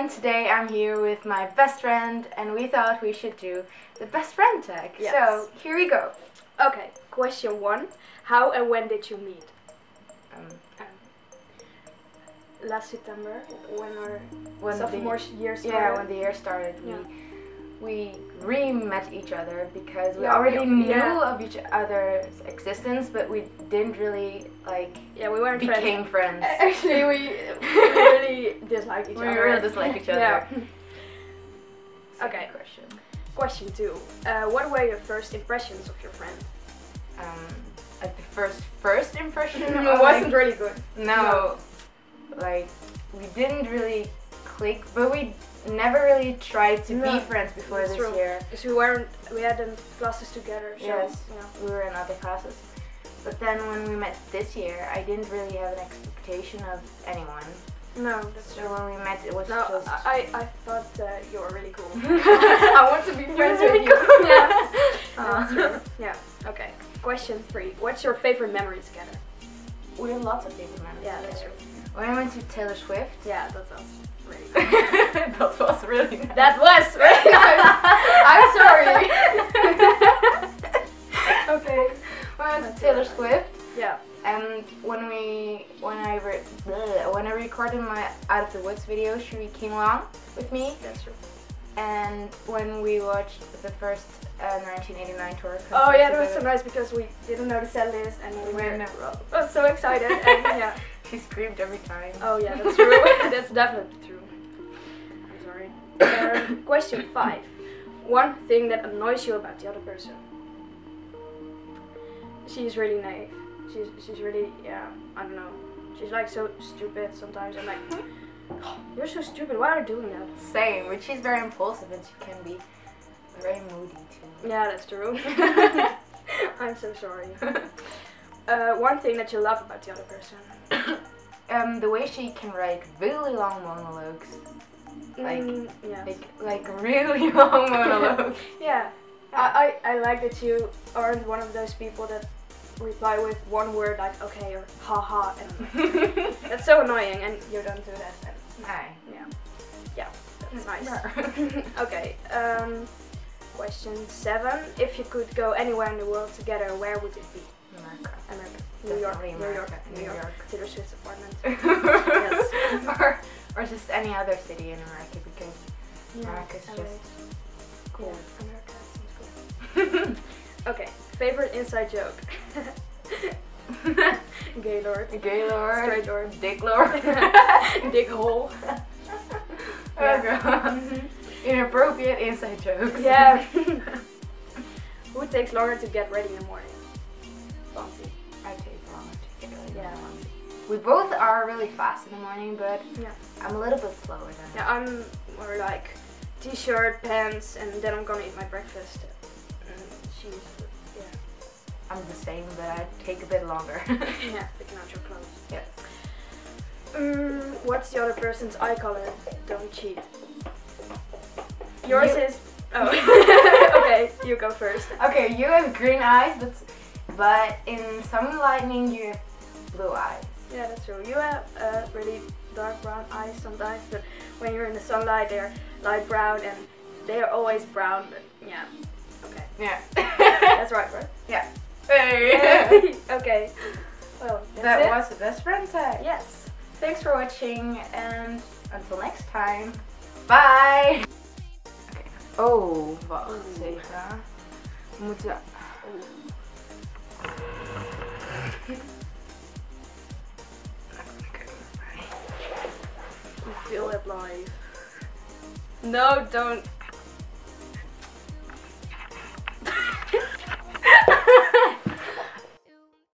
everyone, today I'm here with my best friend and we thought we should do the best friend tag. Yes. So here we go. Okay, question one. How and when did you meet? Um, Um, last September, when our when the- sophomore year started. yeah, when the year started, Yeah. we we re-met each other because we Yeah, already we- knew yeah. of each other's existence, but we didn't really like yeah, we weren't became friends. friends. Actually, we, dislike each we other. really dislike each other. Yeah. Okay. Question. Question two. Uh, what were your first impressions of your friend? Um, like the first first impression it wasn't like, really good. No, like we didn't really click, but we never really tried to No, be friends before that's this true. year. Because we weren't, we had um, classes together. So, Yes. Yeah. We were in other classes. But then when we met this year, I didn't really have an expectation of anyone. No, that's So true. when we met, it was No, just. I, I thought uh, you were really cool. I I want to be friends really with you. cool. Yeah. True. Yeah. Okay. Question three. What's your favorite memory together? we have lots of favorite memories. Yeah, that's true. When I went to Taylor Swift, Yeah, that was really. that was really nice. that was really nice. Sorry. re- when I recorded my Out of the Woods video, she came along with me, That's true. and when we watched the first uh, 1989 tour. Oh yeah, that was so nice because we didn't know the set list and we We were know. oh, so excited and yeah. She screamed every time. Oh yeah, that's true. that's definitely true. I'm sorry. Um, question five. One thing that annoys you about the other person. She's really naive. She's she's really yeah. I don't know. She's like so stupid sometimes. I'm like, you're so stupid. Why are you doing that? Same, but she's very impulsive and she can be very moody too. Yeah, that's true. I'm so sorry. Uh, one thing that you love about the other person. um, the way she can write really long monologues, Like- Mm, yeah. like like really long monologues. Yeah, I, I, I like that you aren't one of those people that reply with one word like okay or haha and like, that's so annoying and you don't do that and Aye. yeah. Yeah that's nice. Okay um question seven. If you could go anywhere in the world together where would it be? America. America. New York. New York. New New York. York. Taylor Swift's apartment. Yes. or, or just any other city in America because America's LA. just cool. yeah, America seems cool. Okay favorite inside joke Gaylord Gaylord. Straight Lord. Dick Lord. Dig hole. Oh god. Mm-hmm. Inappropriate inside jokes. Yeah. Who takes longer to get ready in the morning? Fancy. I take longer to get ready. Yeah. We both are really fast in the morning, but Yeah. I'm a little bit slower than Yeah, I'm more like t-shirt, pants, and then I'm gonna eat my breakfast. And she's, I'm the same, but I take a bit longer. yeah, picking out your clothes. yes. Mm, what's the other person's eye color? Don't cheat. Yours You- is. Oh. okay, you go first. Okay, you have green eyes, but but in some lightning you have blue eyes. Yeah, that's true. You have uh, really dark brown eyes sometimes, but when you're in the sunlight, they're light brown and they are always brown. But yeah, okay, Yeah. that's right, right? Yeah. Hey. okay. Well, that it. was the best friend tag. yes. Thanks for watching and until next time. Bye! Oké. Oh, wacht Oeh. even. We moeten... You feel it live. No, don't.